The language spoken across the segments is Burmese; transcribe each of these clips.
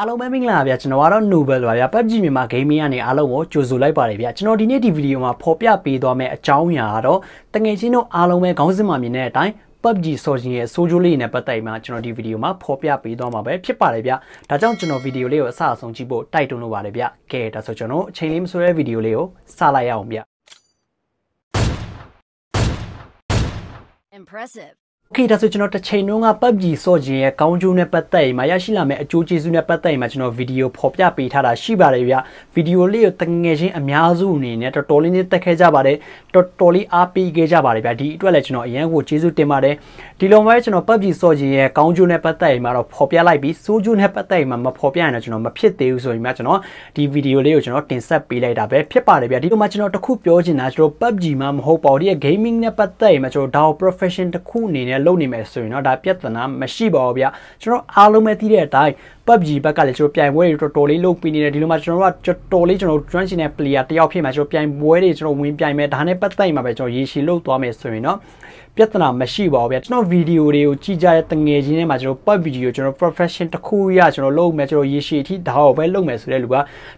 အားလုံးပဲမင်္ဂလာပါဗျာကျွန်တော်ကတော့ Noble ပါဗျာ PUBG မြန်မာ gaming ကနေအားလုံးကိုကြိုဆိုလိုက်ပါတယ်ဗျာကျွန်တော်ဒီနေ့ဒီဗီဒီယိုမှာဖော်ပြပေးသွားမယ့်အကြောင်းအရာကတော့တငယ်ချင်းတို့အားလုံးပဲခေါင်းစဉ်မှာမြင်တဲ့အတိုင်း PUBG ဆော်ဂျင်ရဲ့ဆိုးကျိုးလေးနဲ့ပတ်သက်ပြီးကျွန်တော်ဒီဗီဒီယိုမှာဖော်ပြပေးသွားမှာပဲဖြစ်ပါတယ်ဗျာဒါကြောင့်ကျွန်တော်ဗီဒီယိုလေးကိုအစအဆုံးကြည့်ဖို့တိုက်တွန်းလိုပါတယ်ဗျာကဲဒါဆိုကျွန်တော်အချိန်လေးမဆိုတဲ့ဗီဒီယိုလေးကိုစလိုက်ရအောင်ဗျ Impressive. Okay ဒါဆိုကျွန်တော်တစ်ချိန်လုံးက PUBG ဆော့ခြင်းရဲ့ကောင်းကျိုးနဲ့ပတ်သက်ရင်မရရှိလာမယ့်အကျိုးကျေးဇူးနဲ့ပတ်သက်ရင်မကျွန်တော်ဗီဒီယိုဖော်ပြပေးထားတာရှိပါတယ်ဗျဗီဒီယိုလေးကိုတငယ်ချင်းအများစုအနေနဲ့တော်တော်လေးနဲ့တက်ခဲ့ကြပါတယ်တော်တော်လေးအားပေးခဲ့ကြပါတယ်ဗျဒီအတွက်လည်းကျွန်တော်အရန်ကိုကျေးဇူးတင်ပါတယ် ဒီလိုပဲကျွန်တော် PUBG ဆော့ခြင်းရဲ့ကောင်းကျိုးနဲ့ပတ်သက်ရင်မှာတော့ဖော်ပြလိုက်ပြီးဆိုးကျိုးနဲ့ပတ်သက်ရင်မှာမဖော်ပြရင်တော့ကျွန်တော်မဖြစ်သေးဘူးဆိုရင်မှကျွန်တော်ဒီဗီဒီယိုလေးကိုကျွန်တော်တင်ဆက်ပေးလိုက်တာပဲဖြစ်ပါတယ်ဗျဒီလိုမှကျွန်တော်တခုပြောချင်တာကျွန်တော် PUBG မှာမဟုတ်ပါဘူးဒီ gaming နဲ့ပတ်သက်ရင်မှာကျွန်တော်ဒါ profession တစ်ခုအနေနဲ့လုပ်နေမယ်ဆိုရင်တော့ဒါပြဿနာမရှိပါဘူးဗျကျွန်တော်အားလုံးပဲသိတဲ့အတိုင်း PUBG ဘက်ကလည်းကျွန်တော်ပြိုင်ပွဲတွေတော်တော်လေးလုပ်ပြီးနေတယ်ဒီလိုမှကျွန်တော်တို့ကတော်တော်လေးကျွန်တော် join ရှင်တဲ့ player တယောက်ဖြစ်မှာကျွန်တော်ပြိုင်ပွဲတွေကျွန်တော်ဝင်ပြိုင်မယ်ဒါနဲ့ပတ်သက်မှာပဲကျွန်တော်ရေရှည်လုပ်သွားမယ်ဆိုရင်တော့ပြဿနာမရှိပါဘူးဗျကျွန်တော်ဗီဒီယိုတွေကိုကြည့်ကြတဲ့တငယ်ချင်းတွေမှာကျွန်တော် PUBG ကိုကျွန်တော် profession တစ်ခုရကျွန်တော်လုပ်မယ်ကျွန်တော်ရေရှည်အထိဒါကိုပဲလုပ်မယ်ဆိုတဲ့လူက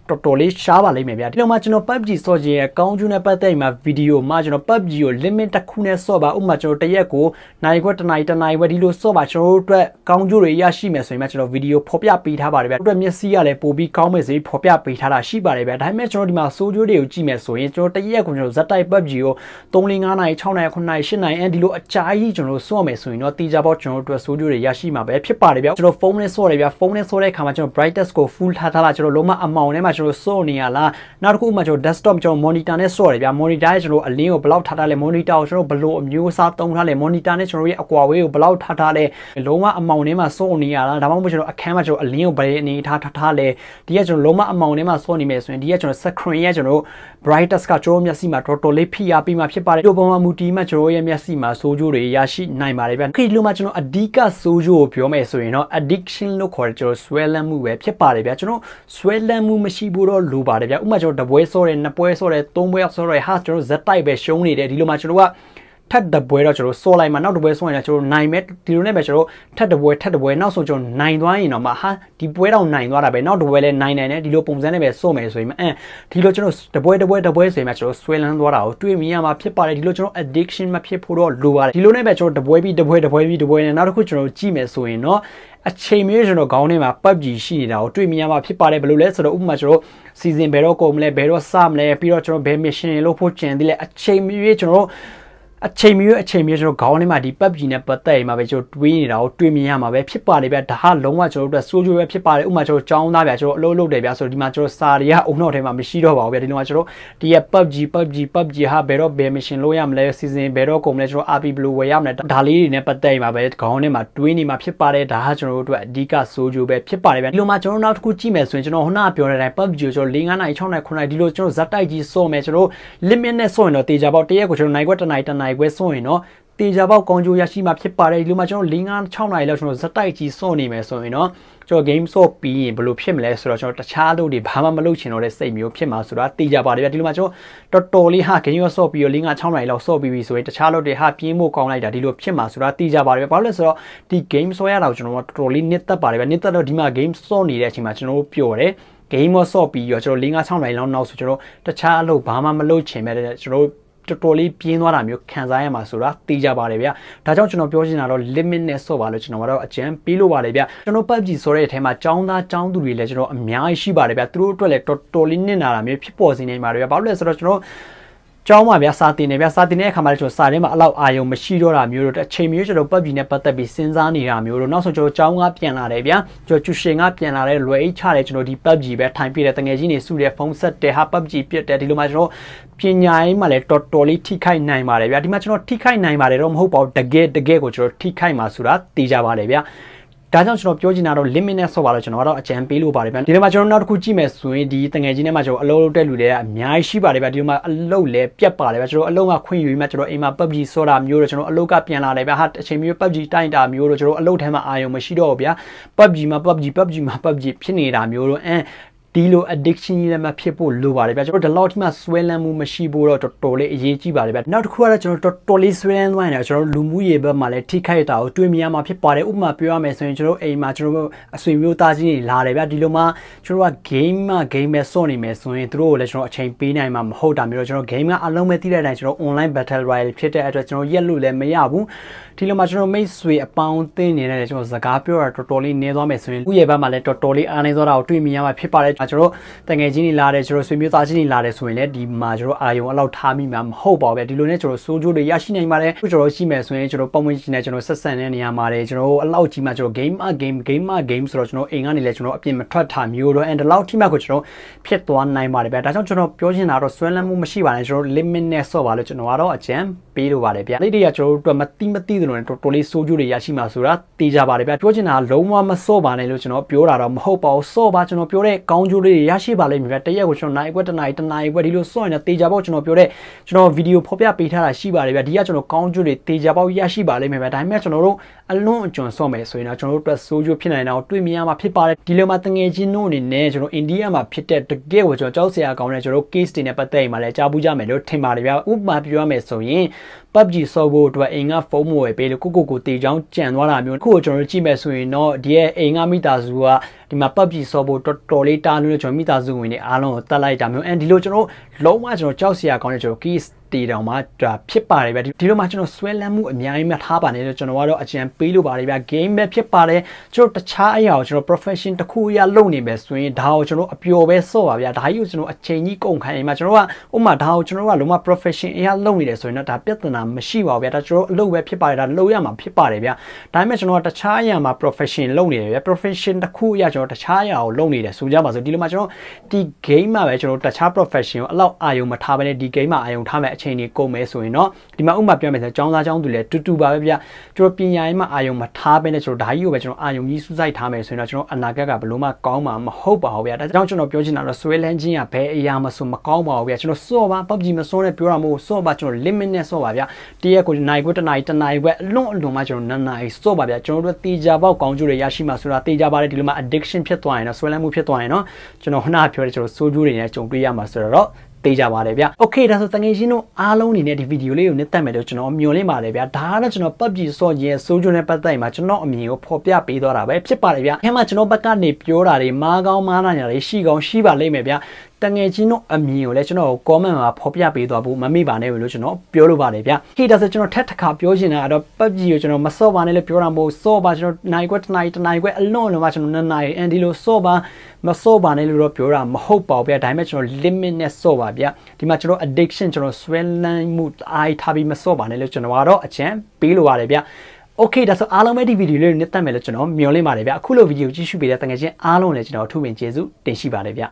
တော်တော်လေးရှားပါလိမ့်မယ်ဗျဒီလိုမှကျွန်တော် PUBG ဆော့ခြင်းရဲ့ကောင်းကျိုးနဲ့ပတ်သက်မှာဗီဒီယိုမှာကျွန်တော် PUBG ကို limit တစ်ခုနဲ့ဆော့ပါဥပမာကျွန်တော်တရက်ကိုနိုင်ခွက်တစ်နိုင်တစ်နိုင်ပဲဒီလိုဆော့ပါကျွန်တော်တို့အတွက်ကောင်းကျိုးတွေရရှိမယ်ဆိုရင်မှကျွန်တော်ဗီဒီယိုဖော်ပြပေးထားပါတယ်ဗျအတွက်မျက်စိကလည်းပိုပြီးကောင်းမယ်ဆိုပြီးဖော်ပြပေးထားတာရှိပါတယ်ဗျဒါပေမဲ့ကျွန်တော်ဒီမှာစိုးကျိုးတွေကိုကြည့်မယ်ဆိုရင်ကျွန်တော်တရက်ကိုကျွန်တော်ဇက်တိုက် PUBG ကို3 4 5နိုင်6နိုင်9နိုင်10နိုင်အဲဒီလိုအကြာကြီးကျွန်တော်ဆော့မယ်ဆိုရင်တော့တေချာပေါကျွန်တော်တို့အတွက်စိုးကျိုးတွေရရှိမှာပဲဖြစ်ပါတယ်ဗျကျွန်တော်ဖုန်းနဲ့ဆော့တယ်ဗျဖုန်းနဲ့ဆော့တဲ့အခါမှာကျွန်တော် brightness ကို full ထားထားလားကျွန်တော်လုံးဝအမောင်ထဲမှာကျွန်တော်ဆော့နေရလားနောက်တစ်ခုမှကျွန်တော် desktop ကျွန်တော် monitor နဲ့ဆော့တယ်ဗျ monitor ရဲ့ကျွန်တော်အလင်းကိုဘယ်လောက်ထားထားလဲ monitor ကိုကျွန်တော်ဘယ်လိုအမျိုးအစားသုံးထားလဲ monitor နဲ့ကျွန်တော်ရဲ့အကွာဝေးကိုဘယ်လောက်ထားထားလဲလုံးဝအမောင်ထဲမှာဆော့နေရလားဒါမှမဟုတ်ကျွန်တော်အခန်းမှာကျွန်တော်အလင်းကိုဘယ်အနေထားထားထားလဲဒီကကျွန်တော်လုံးဝအမောင်ထဲမှာဆော့နေမယ်ဆိုရင်ဒီကကျွန်တော် screen ရဲ့ကျွန်တော် brightness ကကျွန်တော်မျက်စိမှာတော်တော်လေးဖိအားပေးမှဖြစ်ပါတယ်ဒီပုံမှာမူတီးမှကျွန်တော်ရဲ့မျက်စိမှာစိုးကျိုးတွေရရှိနိုင်ပါတယ်ဗျခေလိုမှာကျွန်တော်အဓိကစိုးကျိုးကိုပြောမယ်ဆိုရင်တော့ addiction လို့ခေါ်တဲ့ကျွန်တော်ဆွဲလန်းမှုပဲဖြစ်ပါတယ်ဗျကျွန်တော်ဆွဲလန်းမှုမရှိဘူးတော့လိုပါတယ်ဗျဥပမာကျွန်တော်တပွဲဆော့တယ်နှစ်ပွဲဆော့တယ်သုံးပွဲဆော့တယ်ဟာကျွန်တော်ဇက်တိုက်ပဲရှုံးနေတယ်ဒီလိုမှာကျွန်တော်က ထပ်တပွဲတော့ကျွန်တော်စော်လိုက်မှာနောက်တပွဲဆုံးရင်လည်းကျွန်တော်နိုင်မဲ့ဒီလိုနဲ့ပဲကျွန်တော်ထပ်တပွဲထပ်တပွဲနောက်ဆုံးကျွန်တော်နိုင်သွားရင်တော့မှဟာဒီပွဲတော့နိုင်သွားတာပဲနောက်တပွဲလည်းနိုင်နိုင်တယ်ဒီလိုပုံစံနဲ့ပဲစော့မယ်ဆိုရင်အမ်ဒီလိုကျွန်တော်တပွဲတပွဲတပွဲဆိုရင်မှကျွန်တော်ဆွဲလန်းသွားတာကိုတွေ့မြင်ရမှာဖြစ်ပါတယ်ဒီလိုကျွန်တော် addiction မဖြစ်ဖို့တော့လိုပါတယ်ဒီလိုနဲ့ပဲကျွန်တော်တပွဲပြီးတပွဲတပွဲပြီးတပွဲနဲ့နောက်တစ်ခုကျွန်တော်ကြည့်မယ်ဆိုရင်တော့အချိန်မျိုးကျွန်တော်ခေါင်းထဲမှာ PUBG ရှိနေတာကိုတွေ့မြင်ရမှာဖြစ်ပါတယ်ဘယ်လိုလဲဆိုတော့ဥပမာကျွန်တော် season ဘယ်တော့ကုန်မလဲဘယ်တော့စမလဲပြီးတော့ကျွန်တော်ဘယ် mission လို့ဖို့ကျန်သေးလဲအချိန်မျိုးကျွန်တော် အချိန်မျိုးအချိန်မျိုးကျွန်တော်ခေါင်းထဲမှာဒီ PUBG နဲ့ပတ်သက်ရင်မှာပဲကျွန်တော်တွေးနေတာကိုတွေးမြင်ရမှာပဲဖြစ်ပါတယ်ဗျဒါဟာလုံးဝကျွန်တော်တို့စိုးကျိုးပဲဖြစ်ပါတယ်ဥပမာကျွန်တော်ကြောင်းသားဗျကျွန်တော်အလုပ်လုပ်တယ်ဗျဆိုတော့ဒီမှာကျွန်တော်စာတွေကအုံနောက်ထဲမှာမရှိတော့ပါဘူးဗျဒီလိုမှကျွန်တော်ဒီရဲ့ PUBG PUBG PUBG ဟာဘယ်တော့ဘယ် mission လုပ်ရမလဲ season ဘယ်တော့ကုန်မလဲကျွန်တော် RP ဘယ်လိုဝယ်ရမလဲဒါလေးတွေနဲ့ပတ်သက်ရင်မှာပဲခေါင်းထဲမှာတွေးနေမှာဖြစ်ပါတယ်ဒါဟာကျွန်တော်တို့အတွက်အဓိကစိုးကျိုးပဲဖြစ်ပါတယ်ဗျဒီလိုမှကျွန်တော်နောက်တစ်ခုကြည့်မယ်ဆိုရင်ကျွန်တော်ခုနကပြောတဲ့အတိုင်း PUBG ကိုကျွန်တော်၄၅နိုင်6နိုင်9နိုင်ဒီလိုကျွန်တော်ဇက်တိုက်ကြီးစော့မယ်ကျွန်တော် limit နဲ့စော့ရင်တော့တေချာပေါက်တရက်ကိုကျွန်တော်နိုင်ခွက်တစ်နိုင်တစ်နိုင်ခွဲစော့ရင်တော့တေချာပေါက်ကောင်းကျိုးရရှိမှာဖြစ်ပါတယ်ဒီလိုမှကျွန်တော်၄၅6နိုင်လောက်ကျွန်တော်ဇက်တိုက်ကြီးစော့နေမယ်ဆိုရင်တော့ကျွန်တော် game ဆော့ပြီးရင်ဘယ်လိုဖြစ်မလဲဆိုတော့ကျွန်တော်တခြားလုပ်တွေဘာမှမလုပ်ချင်တော့တဲ့စိတ်မျိုးဖြစ်မှာဆိုတာသိကြပါတယ်ဗျဒီလိုမှကျွန်တော်တော်တော်လေးဟာ game ရောဆော့ပြီးတော့၄၅6နိုင်လောက်ဆော့ပြီးပြီဆိုရင်တခြားလုပ်တွေဟာပြင်းဖို့ကောင်းလိုက်တာဒီလိုဖြစ်မှာဆိုတာသိကြပါတယ်ဗျဘာလို့လဲဆိုတော့ဒီ game ဆော့ရတာကိုကျွန်တော်တော်တော်လေးနစ်သက်ပါတယ်ဗျနစ်သက်တော့ဒီမှာ game ဆော့နေတဲ့အချိန်မှာကျွန်တော်တို့ပျော်တယ် game ဆော့ပြီးရောကျွန်တော်၄၅6နိုင်လောက်နောက်ဆိုကျွန်တော်တခြားအလုပ်ဘာမှမလုပ်ချင်မဲ့တဲ့ကျွန်တော် တော်တော်လေးပြင်းသွားတာမျိုးခံစားရမှာဆိုတာသိကြပါတယ်ဗျာဒါကြောင့်ကျွန်တော်ပြောချင်တာတော့ limit နဲ့ဆော့ပါလို့ကျွန်တော်ကတော့အကြံပေးလို့ပါတယ်ဗျာကျွန်တော် PUBG ဆိုတဲ့အထဲမှာចောင်းသားចောင်းသူတွေလည်းကျွန်တော်အများကြီးရှိပါတယ်ဗျာသူတို့အတွက်လည်းတော်တော်လေးနစ်နာတာမျိုးဖြစ်ပေါ်စေနေပါတယ်ဗျာဘာလို့လဲဆိုတော့ကျွန်တော် ကျောင်းမှာဗျာစာတင်နေဗျာစာတင်တဲ့အခါမှာလည်းကျွန်တော်စာထဲမှာအလောက်အာရုံမရှိတော့တာမျိုးတို့အချိန်မျိုးကျွန်တော်ပတ်ပြီးနဲ့ပတ်သက်ပြီးစဉ်းစားနေတာမျိုးတို့နောက်ဆုံးကျွန်တော်ကျောင်းကပြန်လာတယ်ဗျာကျွန်တော်ကျူရှင်ကပြန်လာတဲ့လွယ်အိတ်ချတယ်ကျွန်တော်ဒီ PUBG ပဲထိုင်ပြတဲ့တငယ်ချင်းတွေစုတဲ့ဖုန်းဆက်တယ်ဟာ PUBG ပြတ်တယ်ဒီလိုမှကျွန်တော်ပညာရေးမှာလည်းတော်တော်လေးထိခိုက်နိုင်ပါတယ်ဗျာဒီမှာကျွန်တော်ထိခိုက်နိုင်ပါတယ်တော့မဟုတ်ပါဘူးတကယ်တကယ်ကိုကျွန်တော်ထိခိုက်မှာဆိုတာသိကြပါတယ်ဗျာ ဒါကြောင့်ကျွန်တော်ပြောချင်တာတော့ limit နဲ့ဆော့ပါလို့ကျွန်တော်ကတော့အကြံပေးလို့ပါတယ်ဗျဒီထဲမှာကျွန်တော်နောက်တစ်ခုကြည့်မယ်ဆိုရင်ဒီတငယ်ချင်းထဲမှာကျွန်တော်အလုပ်လုပ်တဲ့လူတွေကအများကြီးရှိပါတယ်ဗျဒီထဲမှာအလုပ်လည်းပြတ်ပါတယ်ဗျကျွန်တော်အလုပ်ကခွင့်ယူပြီးမှကျွန်တော်အိမ်မှာ PUBG ဆော့တာမျိုးတော့ကျွန်တော်အလုပ်ကပြန်လာတယ်ဗျဟာအချိန်မျိုး PUBG တိုင်းတာမျိုးတော့ကျွန်တော်အလုပ်ထဲမှာအာရုံမရှိတော့ဘူးဗျ PUBG မှာ PUBG PUBG မှာ PUBG ဖြစ်နေတာမျိုးတော့အင်း ဒီလို addiction ကြီးလည်းမဖြစ်ဖို့လိုပါတယ်ဗျာကျွန်တော်ဒီလောက်ထိမှဆွဲလန်းမှုမရှိဖို့တော့တော်တော်လေးအရေးကြီးပါတယ်ဗျာနောက်တစ်ခုကတော့ကျွန်တော်တော်တော်လေးဆွဲလန်းသွားရင်ကျွန်တော်လူမှုရေးဘက်မှာလည်းထိခိုက်တာကိုတွေ့မြင်ရမှာဖြစ်ပါတယ်ဥပမာပြောရမယ်ဆိုရင်ကျွန်တော်အိမ်မှာကျွန်တော်အဆွေမျိုးသားချင်းတွေလာတယ်ဗျာဒီလိုမှကျွန်တော်က game မှာ game ပဲစော့နေမယ်ဆိုရင်တို့ကိုလည်းကျွန်တော်အချိန်ပေးနိုင်မှာမဟုတ်တာမျိုးတော့ကျွန်တော် game ကအလုံးပဲသိတဲ့အတိုင်းကျွန်တော် online battle royale ဖြစ်တဲ့အတွက်ကျွန်တော်ရက်လို့လည်းမရဘူးဒီလိုမှကျွန်တော်မိတ်ဆွေအပေါင်းအသင်းနေနဲ့ကျွန်တော်စကားပြောတာတော်တော်လေးနေသွားမယ်ဆိုရင်ဥရဲ့ဘက်မှာလည်းတော်တော်လေးအားနေသွားတာကိုတွေ့မြင်ရမှာဖြစ်ပါတယ်ကျွန်တော်တငယ်ချင်းတွေလာတယ်ကျွန်တော်ဆွေမျိုးသားချင်းတွေလာတယ်ဆိုရင်လည်းဒီမှာကျွန်တော်အာယုံအလောက်ထားမိမှာမဟုတ်ပါဘူးဗျဒီလိုနဲ့ကျွန်တော်စိုးကြိုးတွေရရှိနိုင်ပါတယ်ကျွန်တော်ရှိမယ်ဆိုရင်ကျွန်တော်ပုံမှန်ချင်းနဲ့ကျွန်တော်ဆက်ဆံတဲ့နေရာမှာလည်းကျွန်တော်အလောက်ကြီးမှကျွန်တော် game အ game game အ game ဆိုတော့ကျွန်တော်အိမ်ကနေလည်းကျွန်တော်အပြင်မထွက်တာမျိုးတော့ and ဒီလောက်ထိမှကိုကျွန်တော်ဖြစ်သွားနိုင်ပါတယ်ဗျဒါကြောင့်ကျွန်တော်ပြောချင်တာတော့ဆွဲလန်းမှုမရှိပါနဲ့ကျွန်တော် limit နဲ့ဆော့ပါလို့ကျွန်တော်ကတော့အကြံပေးလိုပါတယ်ဗျအဲ့ဒီကကျွန်တော်တို့မတိမတိသလိုနဲ့တော်တော်လေးစိုးကြိုးတွေရရှိမှာဆိုတာသိကြပါတယ်ဗျပြောချင်တာလုံးဝမဆော့ပါနဲ့လို့ကျွန်တော်ပြောတာတော့မဟုတ်ပါဘူးဆော့ပါကျွန်တော်ပြောတဲ့ကောင်းကျိုးလေးတွေရရှိပါလိမ့်မယ်ဗျတရက်ကိုကျွန်တော်နိုင်ခွက်တစ်နိုင်တစ်နိုင်ခွက်ဒီလိုဆော့ရင်တေချာပေါက်ကျွန်တော်ပြောတဲ့ကျွန်တော်ဗီဒီယိုဖော်ပြပေးထားတာရှိပါတယ်ဗျဒီကကျွန်တော်ကောင်းကျိုးတွေတေချာပေါက်ရရှိပါလိမ့်မယ်ဗျဒါပေမဲ့ကျွန်တော်တို့အလွန်အကျွံဆော့မယ်ဆိုရင်တော့ကျွန်တော်တို့အတွက်စိုးကျိုးဖြစ်နိုင်တာကိုတွေ့မြင်ရမှာဖြစ်ပါတယ်ဒီလိုမှတငယ်ချင်းတို့အနေနဲ့ကျွန်တော်အိန္ဒိယမှာဖြစ်တဲ့တကယ်ကိုကျွန်တော်ကြောက်စရာကောင်းတဲ့ကျွန်တော်တို့ case တွေနဲ့ပတ်သက်ရင်မှလည်းကြားဘူးကြမယ်လို့ထင်ပါတယ်ဗျဥပမာပြောရမယ်ဆိုရင် PUBG ဆော့ဖို့အတွက်အိမ်ကဖုန်းမဝယ်ပေးလို့ကိုကိုကိုတေချောင်းကြံသွားတာမျိုးခုကိုကျွန်တော်တို့ကြည့်မယ်ဆိုရင်တော့ဒီရဲ့အိမ်ကမိသားစုကဒီမှာ PUBG ဆော့ဖို့တော်တော်လေးတားလို့ကျွန်တော်မိသားစုဝင်တွေအားလုံးကိုတတ်လိုက်တာမျိုးအန်ဒီလိုကျွန်တော်လုံးဝကျွန်တော်ကြောက်စရာကောင်းတဲ့ကျွန်တော် case တီတောင်မှဒါဖြစ်ပါတယ်ဗျဒီလိုမှကျွန်တော်ဆွဲလန်းမှုအများကြီးမှထားပါနေလို့ကျွန်တော်ကတော့အကြံပေးလို့ပါတယ်ဗျ game ပဲဖြစ်ပါတယ်ကျွန်တော်တခြားအရာကိုကျွန်တော် profession တစ်ခုအရလုပ်နေမယ်ဆိုရင်ဒါကိုကျွန်တော်အပျော်ပဲဆော့ပါဗျဒါကြီးကိုကျွန်တော်အချိန်ကြီးကုန်ခိုင်းရင်မှကျွန်တော်ကဥမာဒါကိုကျွန်တော်ကလုံးဝ profession အရလုပ်နေတယ်ဆိုရင်တော့ဒါပြဿနာမရှိပါဘူးဗျဒါကျွန်တော်အလုပ်ပဲဖြစ်ပါတယ်ဒါလုပ်ရမှာဖြစ်ပါတယ်ဗျဒါပေမဲ့ကျွန်တော်ကတခြားအရာမှာ profession လုပ်နေတယ်ဗျ profession တစ်ခုအရကျွန်တော်တခြားအရာကိုလုပ်နေတယ်ဆိုကြပါစို့ဒီလိုမှကျွန်တော်ဒီ game မှာပဲကျွန်တော်တခြား profession ကိုအလောက်အာရုံမထားဘဲနဲ့ဒီ game မှာအာရုံထားမယ်အချိန်ကြီးကုန်မယ်ဆိုရင်တော့ဒီမှာဥမာပြောမယ်ဆိုရင်ចောင်းသားចောင်းသူလည်းတူတူပါပဲဗျကျွန်တော်ပညာရေးမှာအာရုံမထားဘဲနဲ့ကျွန်တော်ဒါကြီးကိုပဲကျွန်တော်အာရုံကြီးစူးစိုက်ထားမယ်ဆိုရင်တော့ကျွန်တော်အနာဂတ်ကဘလို့မှကောင်းမှာမဟုတ်ပါဘူးဗျဒါကြောင့်ကျွန်တော်ပြောချင်တာတော့ဆွဲလန်းခြင်းကဘယ်အရာမဆိုမကောင်းပါဘူးဗျကျွန်တော်စော့ပါ PUBG မစော့နဲ့ပြောတာမဟုတ်စော့ပါကျွန်တော် limit နဲ့စော့ပါဗျတရက်ကိုနိုင်ကိုတနိုင်တနိုင်ပဲအလွန်အလွန်မှကျွန်တော်နန်းနိုင်စော့ပါဗျကျွန်တော်တို့တေချာပေါက်ကောင်းကျိုးတွေရရှိမှာဆိုတာတေချာပါတယ်ဒီလိုမှ addiction ဖြစ်သွားရင်တော့ဆွဲလန်းမှုဖြစ်သွားရင်တော့ကျွန်တော်ခုနကပြောတဲ့ကျွန်တော်စိုးကျိုးတွေနဲ့ကြုံတွေ့ရမှာဆိုတော့ သေးကြပါတယ်ဗျ။ Okay ဒါဆိုတငယ်ချင်းတို့အားလုံးအနေနဲ့ဒီဗီဒီယိုလေးကိုနှစ်သက်မယ်လို့ကျွန်တော်မျှော်လင့်ပါတယ်ဗျာ။ဒါကတော့ကျွန်တော် PUBG ဆော့ရဲ့စိုးကျိုးနဲ့ပတ်သက်မှာကျွန်တော်အမြင်ကိုဖော်ပြပေးသွားတာပဲဖြစ်ပါတယ်ဗျာ။အဲမှာကျွန်တော်ဘက်ကနေပြောတာတွေမားကောင်းမားနာညာတွေရှိကောင်းရှိပါလိမ့်မယ်ဗျာ။ တငယ်ချင်းတို့အမြင်ကိုလည်းကျွန်တော် comment မှာဖော်ပြပေးသွားဖို့မမေ့ပါနဲ့လို့ကျွန်တော်ပြောလိုပါတယ်ဗျ။ခေဒါဆိုကျွန်တော်ထက်တစ်ခါပြောချင်တာကတော့ PUBG ကိုကျွန်တော်မစော့ပါနဲ့လို့ပြောတာမဟုတ်စော့ပါကျွန်တော်နိုင်ခွက်တစ်နိုင်တစ်နိုင်ခွက်အလွန်လုံးမှကျွန်တော်နှစ်နိုင်အန်ဒီလိုစော့ပါမစော့ပါနဲ့လို့တော့ပြောတာမဟုတ်ပါဘူးဗျ။ဒါပေမဲ့ကျွန်တော် limit နဲ့စော့ပါဗျ။ဒီမှာကျွန်တော် addiction ကျွန်တော်ဆွဲလန်းမှုအားထားပြီးမစော့ပါနဲ့လို့ကျွန်တော်ကတော့အချမ်းပေးလိုပါတယ်ဗျ။โอเคဒါဆိုအားလုံးပဲဒီဗီဒီယိုလေးကိုနှစ်သက်မယ်လို့ကျွန်တော်မျှော်လင့်ပါတယ်ဗျအခုလိုဗီဒီယိုကြည့်ရှုပေးတဲ့တကယ်ချင်းအားလုံးလည်းကျွန်တော်အထူးပင်ကျေးဇူးတင်ရှိပါတယ်ဗျ